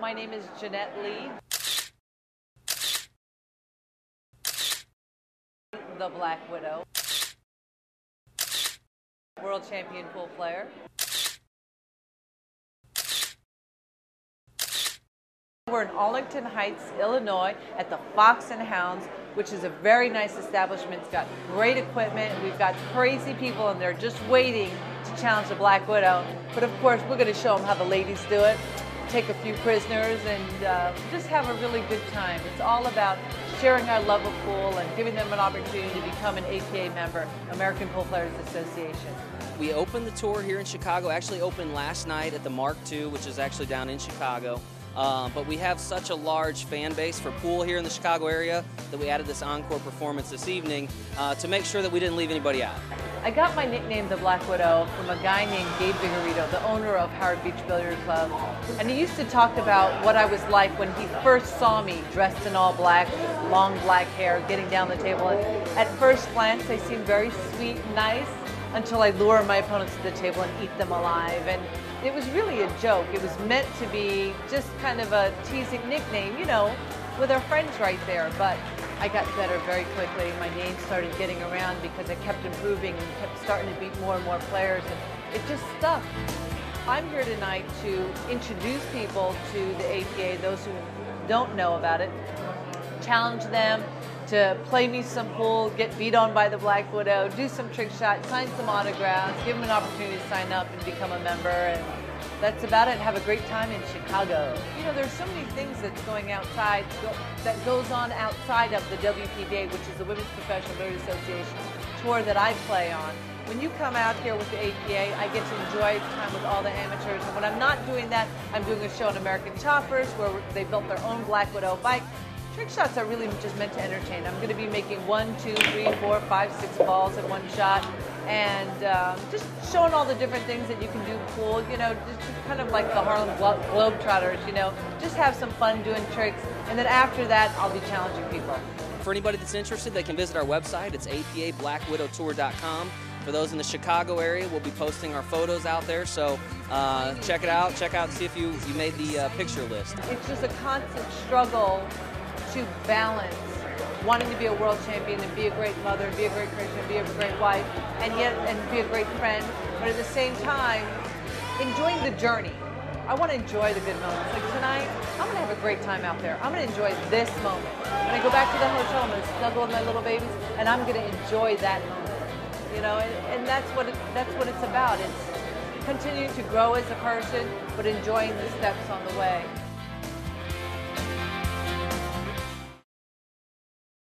My name is Jeanette Lee. The Black Widow. World champion pool player. We're in Arlington Heights, Illinois at the Fox and Hounds, which is a very nice establishment. It's got great equipment. We've got crazy people in there just waiting to challenge the Black Widow. But of course, we're going to show them how the ladies do it take a few prisoners and uh, just have a really good time. It's all about sharing our love of pool and giving them an opportunity to become an APA member, American Pool Players Association. We opened the tour here in Chicago, actually opened last night at the Mark II, which is actually down in Chicago. Uh, but we have such a large fan base for pool here in the Chicago area that we added this encore performance this evening uh, to make sure that we didn't leave anybody out. I got my nickname, the Black Widow, from a guy named Gabe Vigorito, the owner of Howard Beach Billiard Club. And he used to talk about what I was like when he first saw me dressed in all black, long black hair, getting down the table. And at first glance, they seemed very sweet and nice until I lure my opponents to the table and eat them alive. And it was really a joke. It was meant to be just kind of a teasing nickname, you know, with our friends right there. But I got better very quickly. My name started getting around because I kept improving and kept starting to beat more and more players, and it just stuck. I'm here tonight to introduce people to the APA, those who don't know about it, challenge them to play me some pool, get beat on by the Black Widow, do some trick shots, sign some autographs, give them an opportunity to sign up and become a member. And that's about it. Have a great time in Chicago. You know, there's so many things that's going outside, that goes on outside of the WPBA, which is the Women's Professional Billiard Association tour that I play on. When you come out here with the APA, I get to enjoy time with all the amateurs. And when I'm not doing that, I'm doing a show on American Choppers where they built their own Black Widow bike. Trick shots are really just meant to entertain. I'm going to be making one, two, three, four, five, six balls in one shot, and um, just showing all the different things that you can do pool. You know, just kind of like the Harlem Globetrotters. You know, just have some fun doing tricks, and then after that, I'll be challenging people. For anybody that's interested, they can visit our website. It's apablackwidowtour.com. For those in the Chicago area, we'll be posting our photos out there. So uh, check it out. Check out, and see if you, you made the uh, picture list. It's just a constant struggle to balance wanting to be a world champion and be a great mother, be a great Christian, be a great wife, and yet and be a great friend, but at the same time, enjoying the journey. I want to enjoy the good moments. Like tonight, I'm going to have a great time out there. I'm going to enjoy this moment. When I go back to the hotel, I'm going to snuggle with my little babies, and I'm going to enjoy that moment. You know, and, and that's what it, that's what it's about. It's continuing to grow as a person, but enjoying the steps on the way.